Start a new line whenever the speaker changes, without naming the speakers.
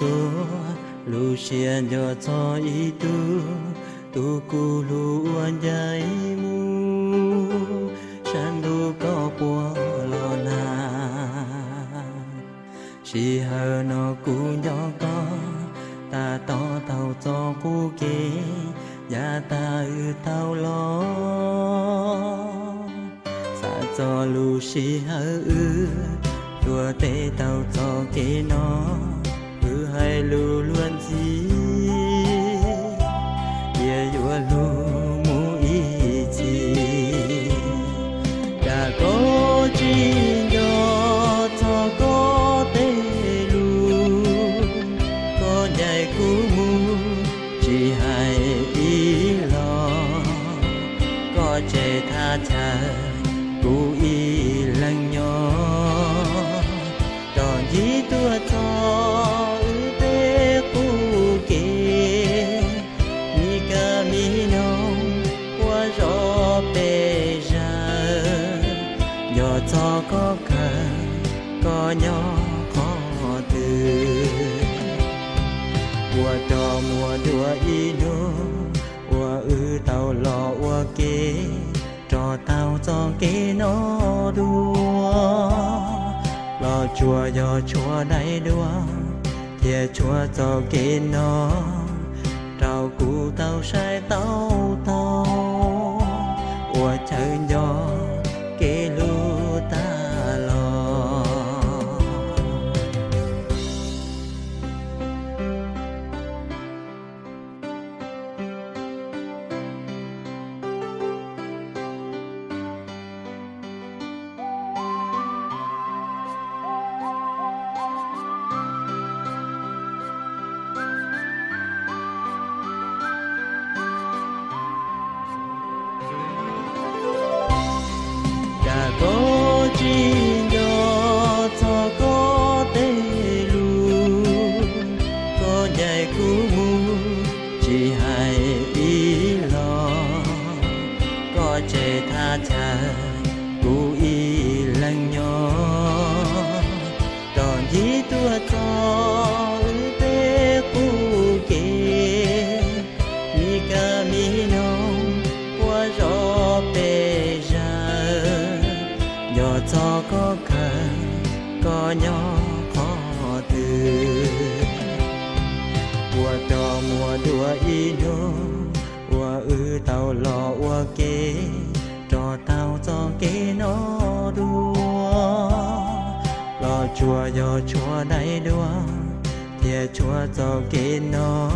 số lu xiên cho cho ý tu tu cu lu an dai mu san lu có bùa lo na chỉ hờ nó cu nhỏ có ta to tàu cho cu kê ya ta ư tao lo sa cho lu si hờ ư tua tê tàu cho kê nó hai lu luôn chi? Ye yua lu mu i chi. Đã có chi nhỏ cho có tê lu. Có nhảy cú mu, chỉ hai ý lo. Có trẻ tha cha, cú y có cờ có nhỏ khó từ. Ua trò mùa đùa y nô mùa ư tàu lò mùa kê. Trò tàu cho kê nó đùa lò chùa do chùa đầy đùa thìa chùa cho kê nó. Trào cụ tàu sai tàu tàu chơi chờ cú y tua cho ư tê cú kê mi ca mi nông, qua gió bê ra. Có có khó từ mùa ư tàu lò kê cho kế nó đua lo chùa do chùa đáy đua thì chùa cho kế nó